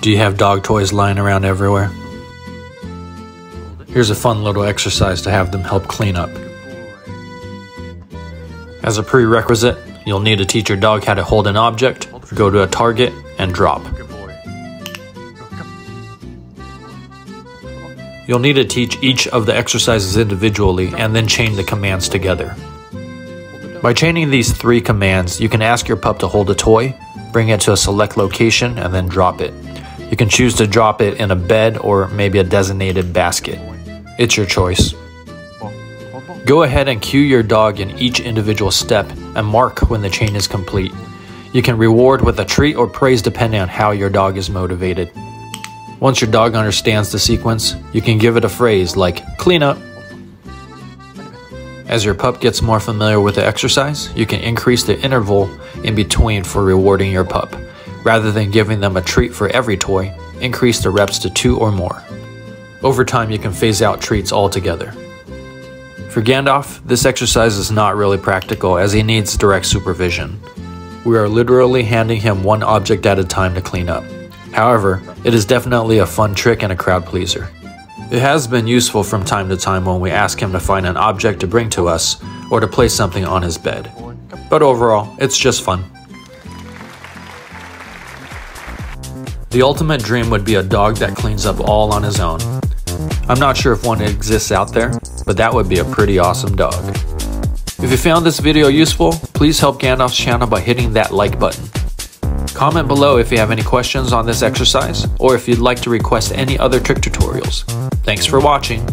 Do you have dog toys lying around everywhere? Here's a fun little exercise to have them help clean up. As a prerequisite, you'll need to teach your dog how to hold an object, go to a target, and drop. You'll need to teach each of the exercises individually and then chain the commands together. By chaining these three commands, you can ask your pup to hold a toy, bring it to a select location, and then drop it. You can choose to drop it in a bed or maybe a designated basket. It's your choice. Go ahead and cue your dog in each individual step and mark when the chain is complete. You can reward with a treat or praise depending on how your dog is motivated. Once your dog understands the sequence, you can give it a phrase like clean up. As your pup gets more familiar with the exercise, you can increase the interval in between for rewarding your pup. Rather than giving them a treat for every toy, increase the reps to two or more. Over time, you can phase out treats altogether. For Gandalf, this exercise is not really practical as he needs direct supervision. We are literally handing him one object at a time to clean up. However, it is definitely a fun trick and a crowd pleaser. It has been useful from time to time when we ask him to find an object to bring to us or to place something on his bed. But overall, it's just fun. The ultimate dream would be a dog that cleans up all on his own. I'm not sure if one exists out there, but that would be a pretty awesome dog. If you found this video useful, please help Gandalf's channel by hitting that like button. Comment below if you have any questions on this exercise, or if you'd like to request any other trick tutorials. Thanks for watching.